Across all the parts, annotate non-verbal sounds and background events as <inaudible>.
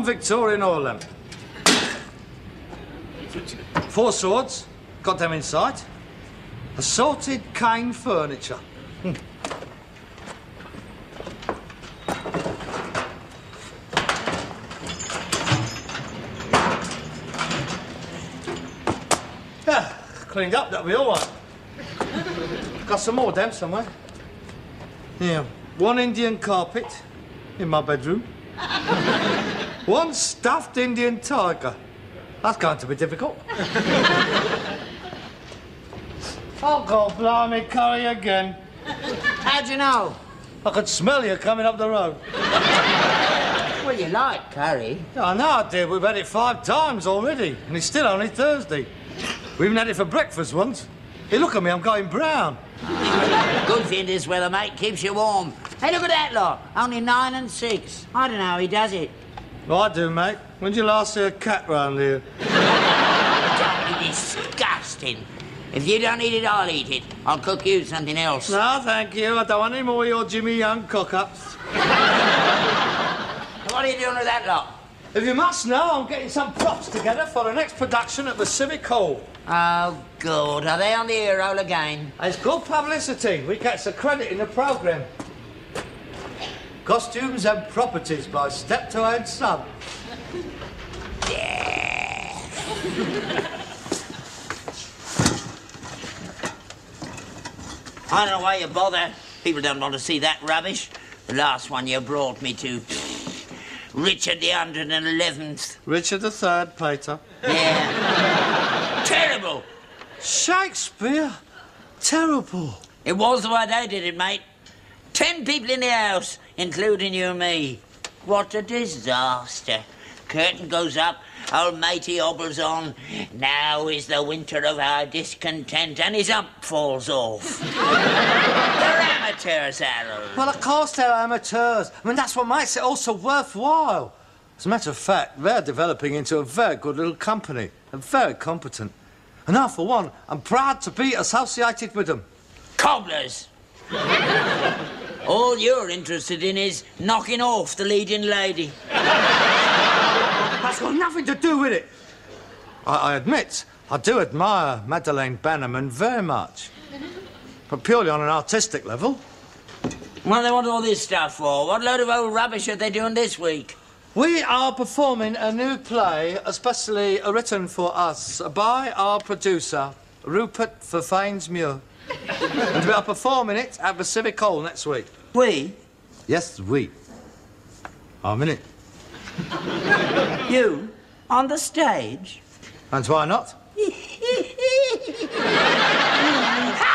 One Victorian oil lamp. Four swords, got them inside. Assorted cane furniture. Hmm. Yeah, cleaned up, that'll be all right. Got some more damn somewhere. Yeah, one Indian carpet in my bedroom. One stuffed Indian tiger. That's going to be difficult. <laughs> oh, God, blimey, curry again. How'd you know? I could smell you coming up the road. <laughs> Well, you like curry. Yeah, I know I did. We've had it five times already, and it's still only Thursday. We even had it for breakfast once. Hey, look at me, I'm going brown. <laughs> Good for you this weather, mate. Keeps you warm. Hey, look at that lot. Only nine and six. I don't know how he does it. Well, I do, mate. When did you last see a cat round here? Don't be disgusting. If you don't eat it, I'll eat it. I'll cook you something else. No, thank you. I don't want any more of your Jimmy Young cock-ups. What are you doing with that lot? If you must know, I'm getting some props together for the next production at the Civic Hall. Oh, good. Are they on the ear roll again? It's good publicity. We get the credit in the programme. Costumes and Properties by Steptoe and Son. I don't know why you bother. People don't want to see that rubbish. The last one you brought me to. Richard the 111th. Richard the Third, Pater. Yeah. Terrible. Shakespeare? Terrible. It was the way they did it, mate. Ten people in the house, including you and me. What a disaster. Curtain goes up, old matey hobbles on. Now is the winter of our discontent, and his ump falls off. <laughs> They're amateurs, Harold. Well, of course they're amateurs. I mean, that's what makes it all so worthwhile. As a matter of fact, they're developing into a very good little company. They're very competent. And I, for one, I'm proud to be associated with them. Cobblers. <laughs> All you're interested in is knocking off the leading lady. That's got nothing to do with it. I, I admit, I do admire Madeleine Bannerman very much. But purely on an artistic level. What do they want all this stuff for? What load of old rubbish are they doing this week? We are performing a new play, especially uh, written for us by our producer, Rupert Verfainsmuir. And we are performing it at the Civic Hall next week. We? Yes, we. I'm in it. You? On the stage? And why not? <laughs>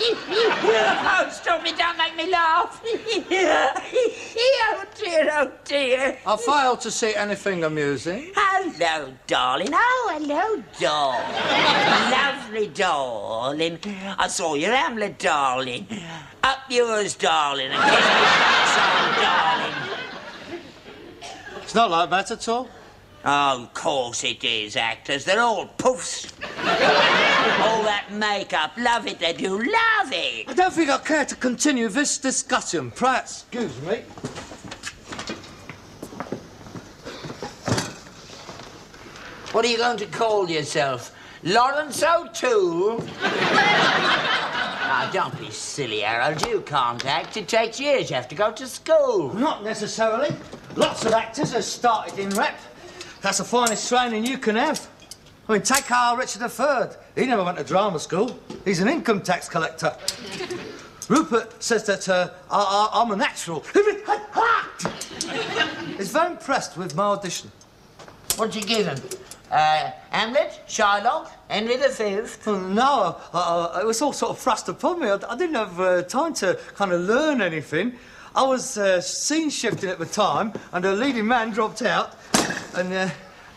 <laughs> oh, stop it, don't make me laugh. <laughs> oh dear, oh dear. I fail to see anything amusing. Hello, darling. Oh, hello, doll. Lovely darling. I saw your Hamlet, darling. Up yours, darling, and kiss me darling. It's not like that at all. Oh, of course it is, actors. They're all poofs. <laughs> all that makeup. Love it, they do. Love it. I don't think I care to continue this discussion. Pray excuse me. What are you going to call yourself? Lawrence O'Toole? <laughs> Now, don't be silly, Harold. You can't act. It takes years. You have to go to school. Not necessarily. Lots of actors have started in rep. That's the finest training you can have. I mean, take our Richard III. He never went to drama school. He's an income tax collector. <laughs> Rupert says that uh, I, I, I'm a natural. <laughs> He's very impressed with my audition. What'd you give him? Uh, Hamlet, Shylock, Henry V. No, uh, it was all sort of thrust upon me. I, I didn't have uh, time to kind of learn anything. I was uh, scene shifting at the time, and the leading man dropped out, <laughs> and uh,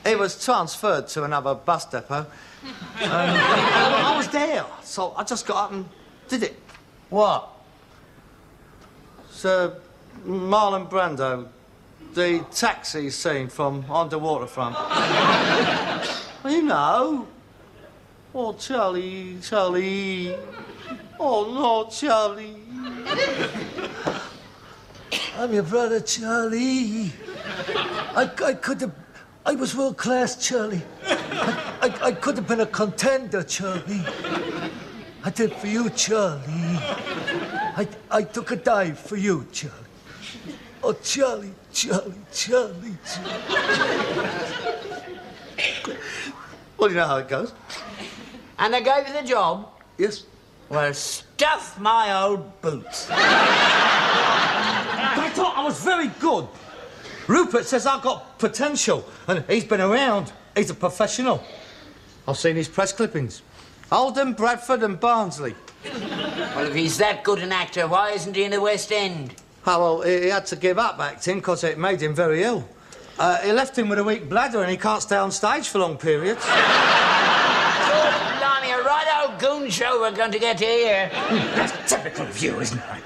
he was transferred to another bus depot. Um, I, I was there, so I just got up and did it. What? Sir Marlon Brando, the taxi scene from On the Waterfront. well, <laughs> you know. Oh, Charlie, Charlie. Oh, no, Charlie. I'm your brother, Charlie. <laughs> I, I could have. I was world class, Charlie. I, I, I could have been a contender, Charlie. I did for you, Charlie. I, I took a dive for you, Charlie. Oh, Charlie, Charlie, Charlie, Charlie. well, you know how it goes. And they gave you the job? Yes? Well, stuff my old boots. I thought I was very good. Rupert says I've got potential, and he's been around. He's a professional. I've seen his press clippings. Oldham, Bradford, and Barnsley. Well, if he's that good an actor, why isn't he in the West End? Oh, well, he he had to give up acting because it made him very ill. Uh, it left him with a weak bladder, and he can't stay on stage for long periods. Blimey, a right old goon show we're going to get here. That's typical of you, isn't it?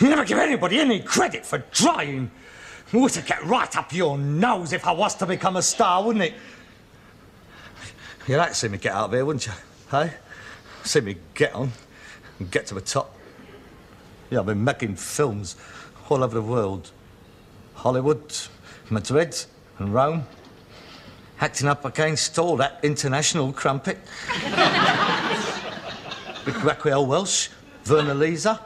You never give anybody any credit for trying. Would get right up your nose if I was to become a star, wouldn't it? You'd like to see me get out of here, wouldn't you? Hey? See me get on and get to the top. Yeah, I've been making films all over the world. Hollywood, Madrid and Rome. Acting up against all that international crumpet. <laughs> With Raquel Welch, Virna Lisi,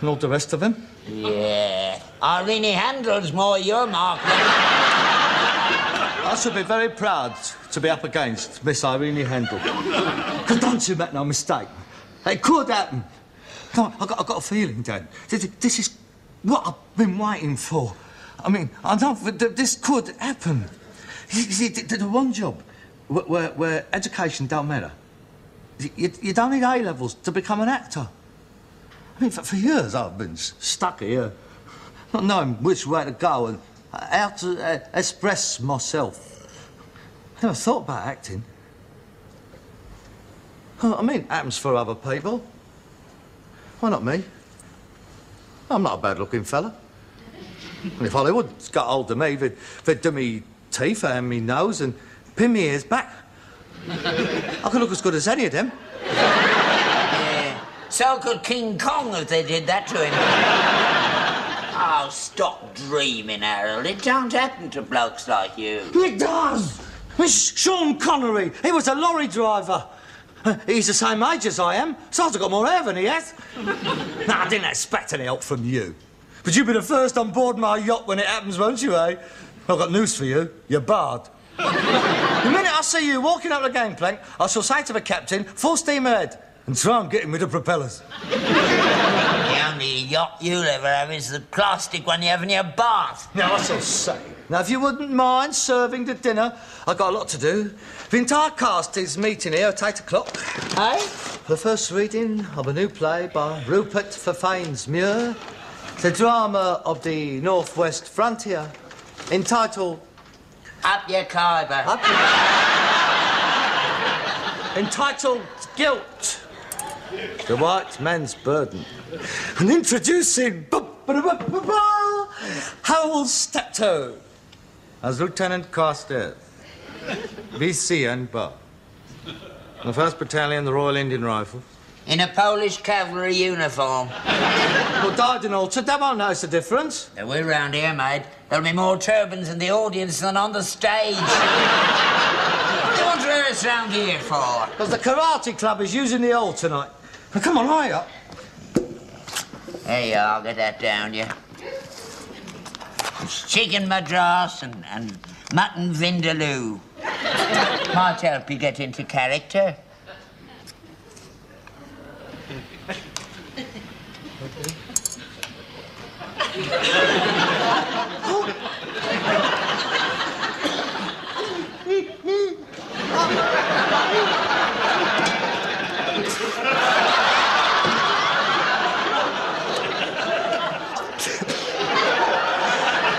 and all the rest of them. Yeah. Irene Handl's more your mark. I should be very proud to be up against Miss Irene Handl. Because don't you make no mistake. It could happen. On, I've got, I've got a feeling, Dad. This, this is what I've been waiting for. I mean, I know this could happen. You see, the, the one job where, where, where education don't matter. You, you don't need A levels to become an actor. I mean, for, for years I've been stuck here, not knowing which way to go and how to uh, express myself. I never thought about acting. Oh, I mean, it happens for other people. Why not me? I'm not a bad-looking fella. And if Hollywood got hold of me, they'd, they'd do me teeth and me nose and pin me ears back. I could look as good as any of them. So could King Kong if they did that to him. <laughs> oh, stop dreaming, Harold. It don't happen to blokes like you. It does! It's Sean Connery. He was a lorry driver. Uh, He's the same age as I am, so I've got more hair than he has. now, I didn't expect any help from you. But you'll be the first on board my yacht when it happens, won't you, eh? I've got news for you. You're barred. <laughs> the minute I see you walking up the gangplank, I shall say to the captain, full steam ahead, and try and get him with the propellers. The only yacht you'll ever have is the plastic one you have in your bath. Now, I shall say. Now, if you wouldn't mind serving the dinner, I've got a lot to do. The entire cast is meeting here at 8 o'clock. Eh? For the first reading of a new play by Rupert Verfaines Muir, the drama of the Northwest Frontier, entitled. Up your Khyber. <laughs> entitled Guilt, the White Man's Burden. And introducing. ba-ba-da-ba-ba-ba, Steptoe as Lieutenant Carstairs, VC and Bar. The 1st Battalion, the Royal Indian Rifles. In a Polish cavalry uniform. Well, died altered, they won't notice the difference. Now, we're round here, mate. There'll be more turbans in the audience than on the stage. <laughs> what do you want to hear us round here for? Because the karate club is using the hall tonight. Now, come on, hurry up. There you are, get that down, you. It's chicken madras and, and mutton vindaloo. Might help you get into character. <laughs>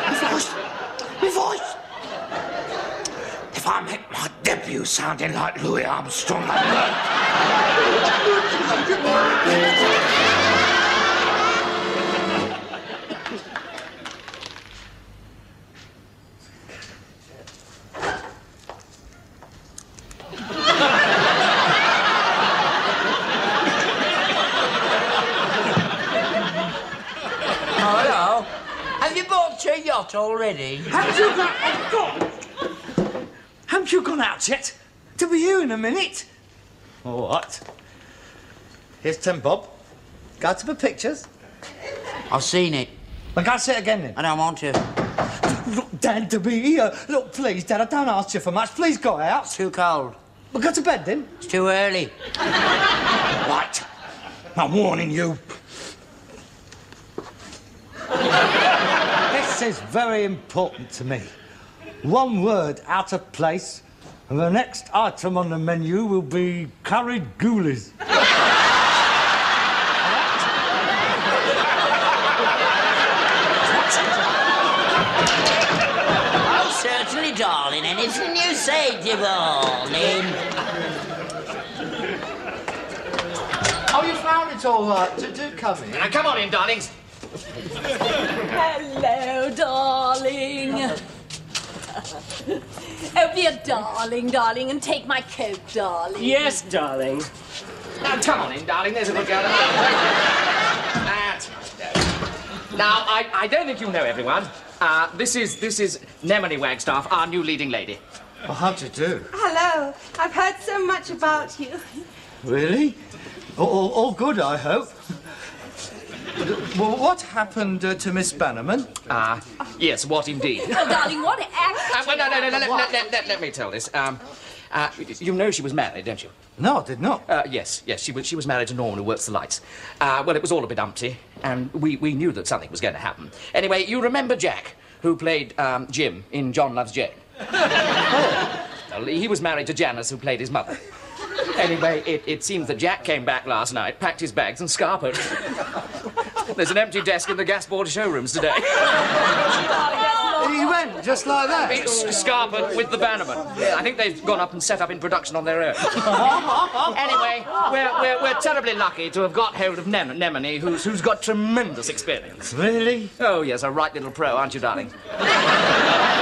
My voice! My voice! If I make debut sounding like Louis Armstrong, I'm All shot already? Haven't you gone? Oh, God! Haven't you gone out yet? To be you in a minute. All right. Here's ten bob. Go to the pictures. I've seen it. I can't say it again then. I don't want to. Look, Dad, to be here. Look, please, Dad, I don't ask you for much. Please go out. It's too cold. We'll go to bed then. It's too early. Right. I'm warning you. <laughs> this is very important to me. One word out of place, and the next item on the menu will be curried ghoulies. <laughs> Oh, certainly, darling. Anything you say, darling. Oh, you found it all right. Do, do come in. Now, come on in, darlings. Hello, darling. <laughs> Oh, be a darling, darling, and take my coat, darling. Yes, darling. Now, come on in, darling. There's a good girl. That. Now, I, I don't think you know everyone. Uh, this is this is Nemone Wagstaff, our new leading lady. Oh, how'd you do? Hello. I've heard so much about you. Really? All, all, all good, I hope. Well, what happened uh, to Miss Bannerman? Ah, yes, what indeed? Oh, darling, what an Uh, well, no, no, no, no, let, let, let, let, let me tell this. Um, uh, you know she was married, don't you? No, I did not. Uh, yes, yes, she was, she was married to Norman, who works the lights. Uh, well, it was all a bit umpty, and we, we knew that something was going to happen. Anyway, you remember Jack, who played um, Jim in John Loves Jane? Well, he was married to Janice, who played his mother. Anyway, it, it seems that Jack came back last night, packed his bags, and scarpered. There's an empty desk in the gasboard showrooms today. <laughs> He went just like that. It's scarpered with the Bannerman. I think they've gone up and set up in production on their own. <laughs> anyway, we're, we're, we're terribly lucky to have got hold of Nem- Nemone, who's, who's got tremendous experience. Really? Oh, yes, a right little pro, aren't you, darling? <laughs> I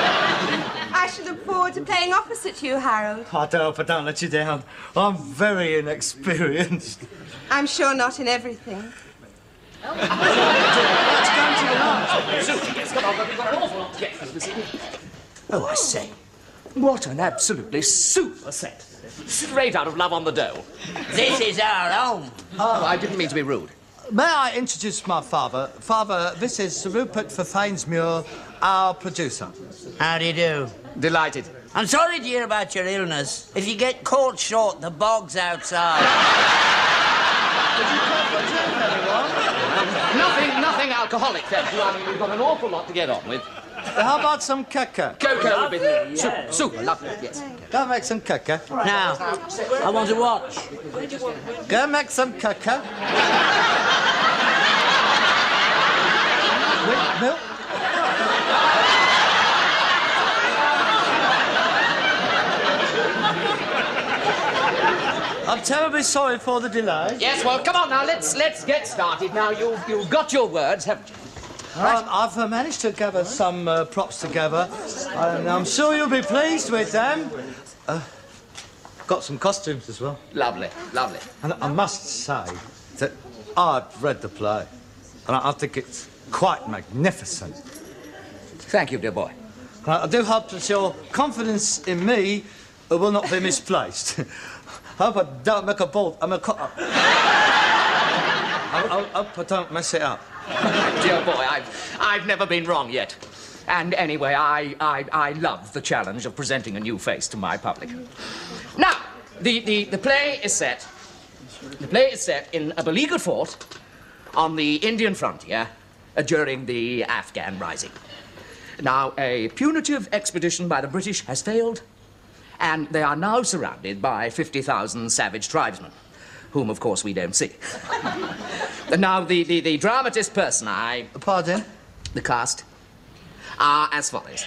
should look forward to playing opposite you, Harold. I don't hope I don't let you down. I'm very inexperienced. I'm sure not in everything. Let's go to the lounge. Yes, come on, we've got an awful lot to get through this evening. Oh, I say. What an absolutely super set. Straight out of Love on the Dole. This is our home. Ah. Oh, I didn't mean to be rude. May I introduce my father? Father, this is Sir Rupert Verfainsmuir, our producer. How do you do? Delighted. I'm sorry to hear about your illness. If you get caught short, the bog's outside. Nothing, nothing alcoholic, thank you. I mean, we've got an awful lot to get on with. How about some caca? Cocoa would be super, super lovely, yes. Go make some caca. Now, I want to watch. Go make some caca. <laughs> terribly sorry for the delay. Yes, well, come on now, let's let's get started. Now, you've, you've got your words, haven't you? Um, I've uh, managed to gather some uh, props together, and I'm sure you'll be pleased with them. Uh, got some costumes as well. Lovely, lovely. And I must say that I've read the play, and I think it's quite magnificent. Thank you, dear boy. And I do hope that your confidence in me will not be misplaced. <laughs> Hope don't make a bolt. I'm a co- I, I, I hope I don't mess it up. Dear boy, I've, I've never been wrong yet. And anyway, I, I, I love the challenge of presenting a new face to my public. Now, the, the, the play is set. The play is set in a beleaguered fort on the Indian frontier during the Afghan Rising. Now, a punitive expedition by the British has failed, and they are now surrounded by 50,000 savage tribesmen, whom, of course, we don't see. <laughs> now, the, the, the dramatis personae Pardon? the cast are as follows.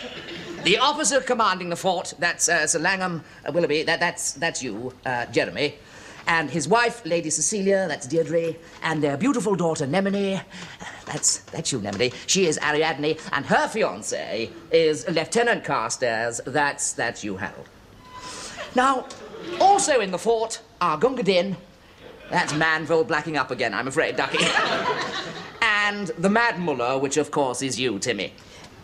The officer commanding the fort, that's uh, Sir Langham uh, Willoughby, that, that's, that's you, uh, Jeremy. And his wife, Lady Cecilia, that's Deirdre. And their beautiful daughter, Nemone, that's, that's you, Nemone. She is Ariadne. And her fiancé is Lieutenant Carstairs, that's, that's you, Harold. Now, also in the fort are Gunga Din, that's Manville blacking up again, I'm afraid, Ducky. <laughs> and the Mad Mullah, which of course is you, Timmy.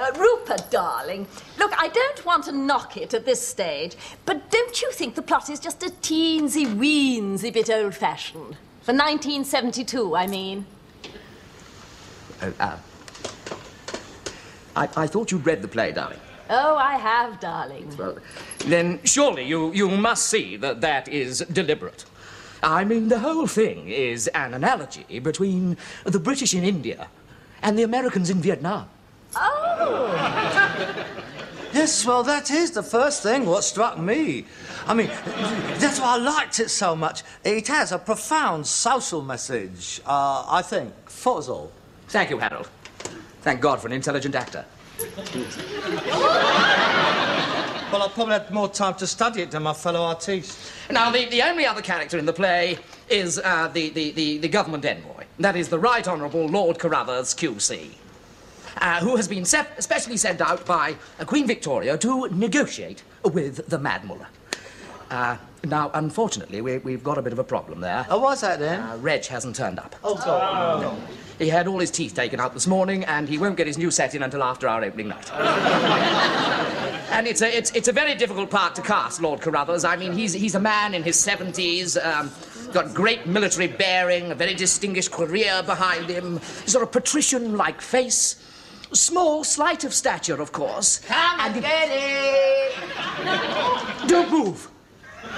Uh, Rupert, darling, look, I don't want to knock it at this stage, but don't you think the plot is just a teensy weensy bit old fashioned? For 1972, I mean. Oh, uh, I, I thought you'd read the play, darling. Oh, I have, darling. Well, then surely you, you must see that that is deliberate. I mean, the whole thing is an analogy between the British in India and the Americans in Vietnam. Oh! Yes, well, that is the first thing what struck me. I mean, that's why I liked it so much. It has a profound social message, uh, I think. For us all. Thank you, Harold. Thank God for an intelligent actor. Well, I've probably had more time to study it than my fellow artists. Now, the, the only other character in the play is uh, the, the, the, the government envoy. That is the Right Honourable Lord Carruthers, QC, uh, who has been specially sent out by uh, Queen Victoria to negotiate with the Mad Mullah. Uh, now, unfortunately, we, we've got a bit of a problem there. Oh, what's that then? Uh, Reg hasn't turned up. Oh, God. He had all his teeth taken out this morning, and he won't get his new set in until after our opening night. <laughs> and it's a, it's, it's a very difficult part to cast, Lord Carruthers. I mean, he's, he's a man in his 70s, um, got great military bearing, a very distinguished career behind him, sort of patrician like face. Small, slight of stature, of course. Come and get it! <laughs> Don't move! <laughs>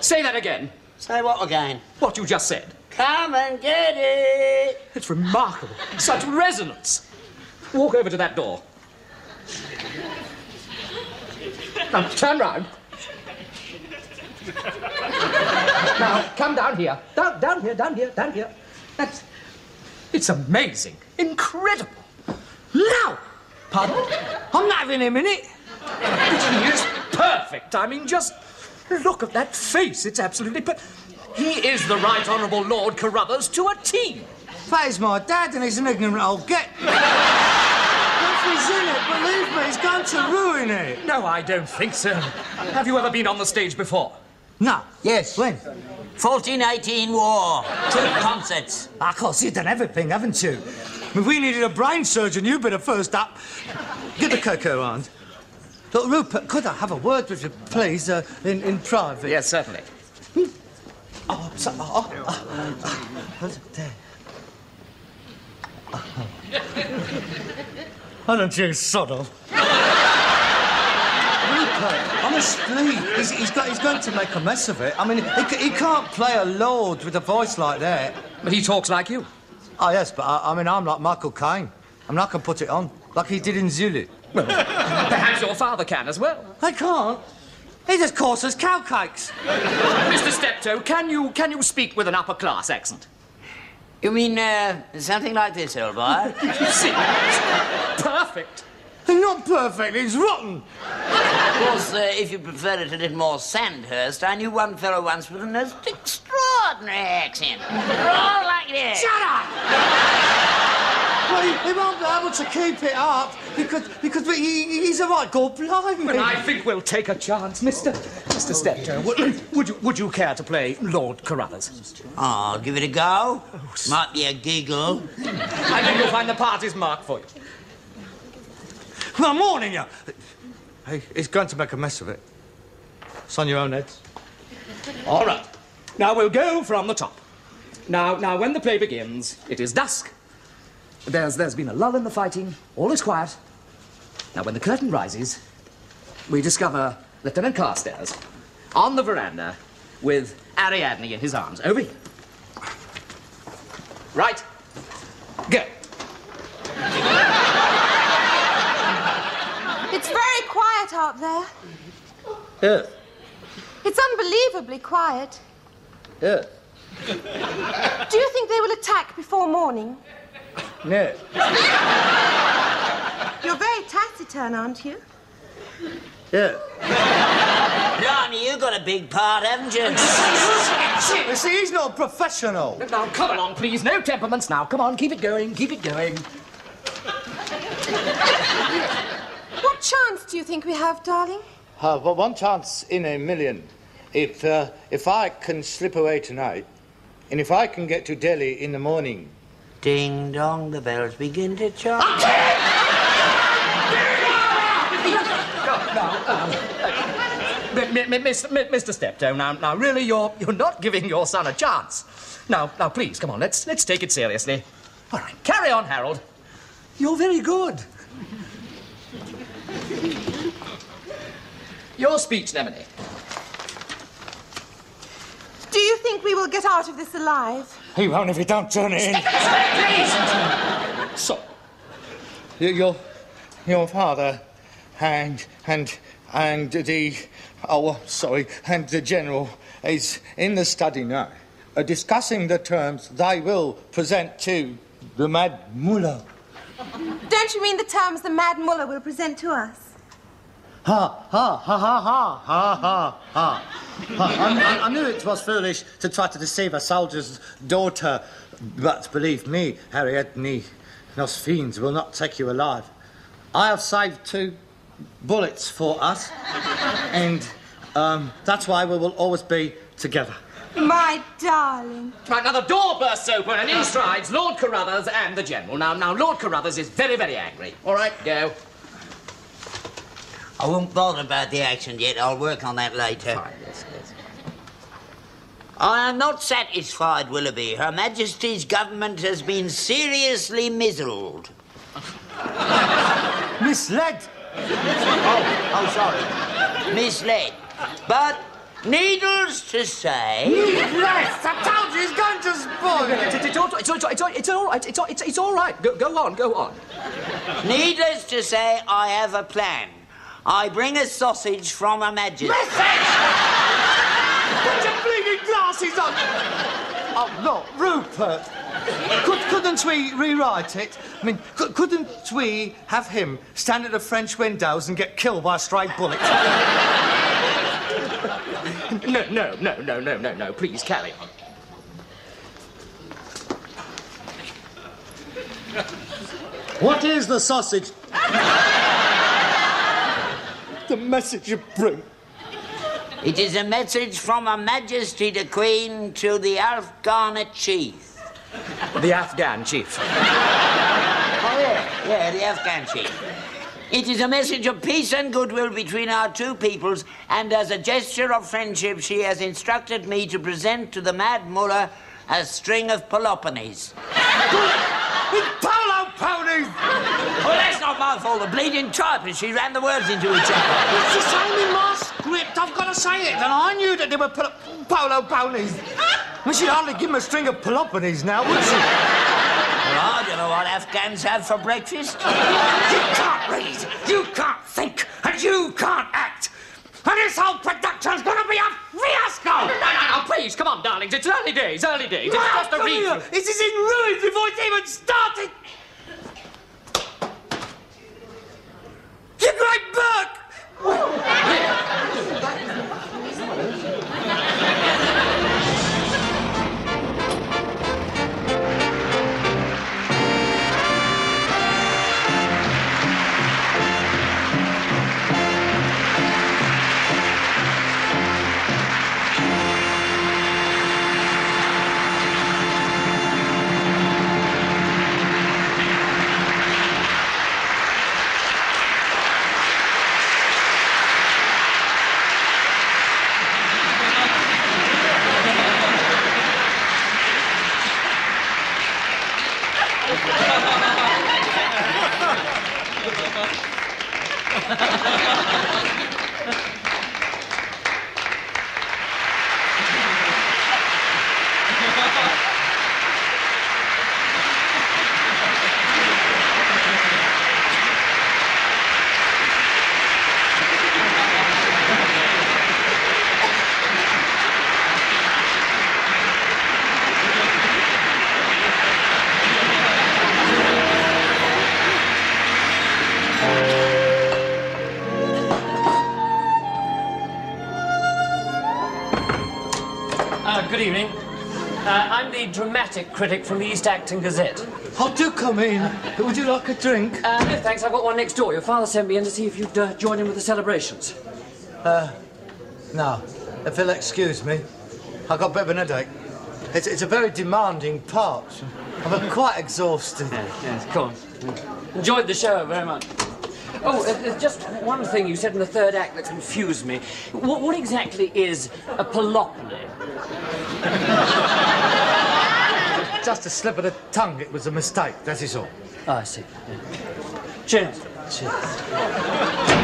Say that again. Say what again? What you just said. Come and get it! It's remarkable. Such resonance. Walk over to that door. Now, turn round. now, come down here. Down, down here, down here, down here. That's. It's amazing. Incredible. Now! Pardon? I'm not having him in it. He perfect. I mean, just look at that face. It's absolutely per- He is the Right Honourable Lord Carruthers to a T. That is my dad, and he's an ignorant old git. if he's in it, believe me, he's going to ruin it. No, I don't think so. Have you ever been on the stage before? No. Yes. When? 1418 war. Two concerts. Of course, you've done everything, haven't you? If we needed a brain surgeon, you'd be the first up. Get the cocoa around. Look, Rupert, could I have a word with you, please, uh, in, in private? Yes, certainly. Oh, so, oh, oh, oh, oh, there. Why don't you sod off? Rupert, honestly, he's, he's, got, he's going to make a mess of it. I mean, he, ca- he can't play a lord with a voice like that. But he talks like you. Oh, yes, but I, I mean, I'm like Michael Caine. I'm not going to put it on, like he did in Zulu. Perhaps your father can as well. I can't. He as coarse as cow cakes. Mr. Steptoe, can you can you speak with an upper class accent? You mean, uh, something like this, old boy? You <laughs> see, perfect. He's not perfect, it's rotten. Of course, uh, if you prefer it a little more Sandhurst, I knew one fellow once with a most extraordinary accent. All like this. Shut up! Well, he, he won't be able to keep it up because, because he, he's a right god blimey. And I think we'll take a chance, Mr. Mr. Steptoe. Would, would you would you care to play Lord Carruthers? Oh, I'll give it a go. Oh, Might be a giggle. I think you'll find the parties marked for you. Well, I'm warning you. Hey, he's going to make a mess of it. It's on your own heads. All right. Now we'll go from the top. Now, now, when the play begins, it is dusk. There's, there's been a lull in the fighting. All is quiet. Now, when the curtain rises, we discover Lieutenant Carstairs on the veranda with Ariadne in his arms. Over here. Right. Go. It's very quiet out there. Yeah, It's unbelievably quiet. yeah, Do you think they will attack before morning? Yeah. You're very taciturn, aren't you? Yeah. Blimey, you got a big part, haven't you? You see, he's not a professional. Now, come along, please. No temperaments now. Come on, keep it going, keep it going. What chance do you think we have, darling? Uh, well, one chance in a million. If, uh, if I can slip away tonight, and if I can get to Delhi in the morning, Ding dong, the bells begin to chime. M- m- m- Mr. M- Mr. Steptoe, now, now, really, you're you're not giving your son a chance. Now, now, please, come on, let's let's take it seriously. All right, carry on, Harold. You're very good. Your speech, Nemone. Do you think we will get out of this alive? He won't if you don't turn it in. So, Your, your father and and and the oh sorry and the general is in the study now, uh, discussing the terms they will present to the Mad Mullah. Don't you mean the terms the Mad Mullah will present to us? Ha ha ha ha ha ha ha ha. Ha. I, I, I knew it was foolish to try to deceive a soldier's daughter, but believe me, Harriet, me, those fiends will not take you alive. I have saved two bullets for us, <laughs> and um, that's why we will always be together. My darling. right now the door bursts open and in strides Lord Carruthers and the General. Now, now, Lord Carruthers is very, very angry. All right, go. I won't bother about the accent yet. I'll work on that later. Fine, yes, yes. I am not satisfied, Willoughby. Her Majesty's government has been seriously mizzled. <laughs> Misled. Oh, I'm sorry. Misled. But needless to say, Needless! I told you he's going to spoil It's, it's, it's, all, it's, all, it's, all, it's all right. It's, all, it's, it's all right. Go, go on, go on. needless to say, I have a plan. I bring a sausage from Her Majesty. Put your bleeding glasses on! Oh, no, Rupert. Could, couldn't we rewrite it? I mean, could, couldn't we have him stand at the French windows and get killed by a stray bullet? No, no, no, no, no, no, no. Please carry on. what is the sausage? the message you bring. It is a message from Her Majesty the Queen to the Afghan chief. The Afghan chief. <laughs> Oh, yeah, yeah, the Afghan chief. It is a message of peace and goodwill between our two peoples, and as a gesture of friendship, she has instructed me to present to the Mad Mullah a string of Peloponnese. With polo ponies! Well, that's not my fault. The bleeding typist, she ran the words into each other. It's the same in my script. I've got to say it. And I knew that they were pol- polo ponies. I mean, she'd hardly give him a string of Peloponnese now, would she? Well, I don't know what Afghans have for breakfast. You can't read, you can't think, and you can't act. And this whole production's gonna be a fiasco! No, no, no, please, come on, darlings. It's early days, early days. It's Wow, just a come read. here. This is in ruins before it's even started! You great Burke! <laughs> evening. Uh, I'm the dramatic critic from the East Acton Gazette. Oh, do come in. Would you like a drink? Uh, no, thanks, I've got one next door. Your father sent me in to see if you'd uh, join in with the celebrations. No, if you'll excuse me. I've got a bit of an headache. It's, it's a very demanding part. I'm quite exhausted. Yes, yes, of course. Enjoyed the show very much. Oh, uh, there's just one thing you said in the third act that confused me. What, what exactly is a paloply? <laughs> Just a slip of the tongue. It was a mistake. That is all. Oh, I see. Yeah. Cheers. Cheers.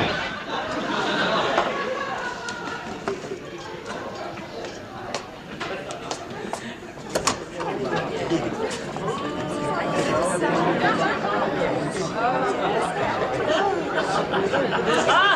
<laughs> ¡Ah!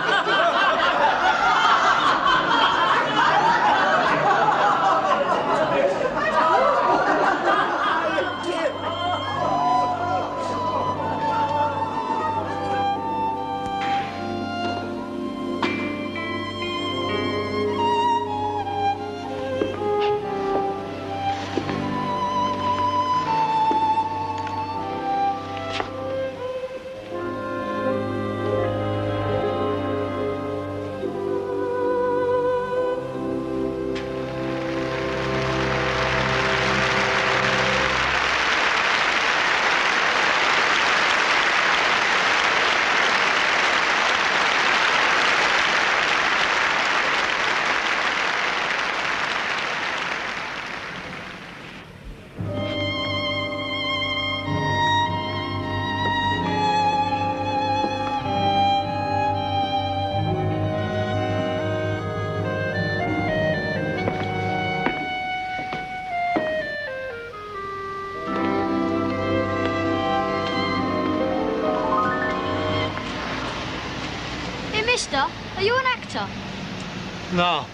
No,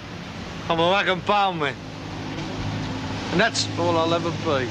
I'm a wagon bowman. And that's all I'll ever be.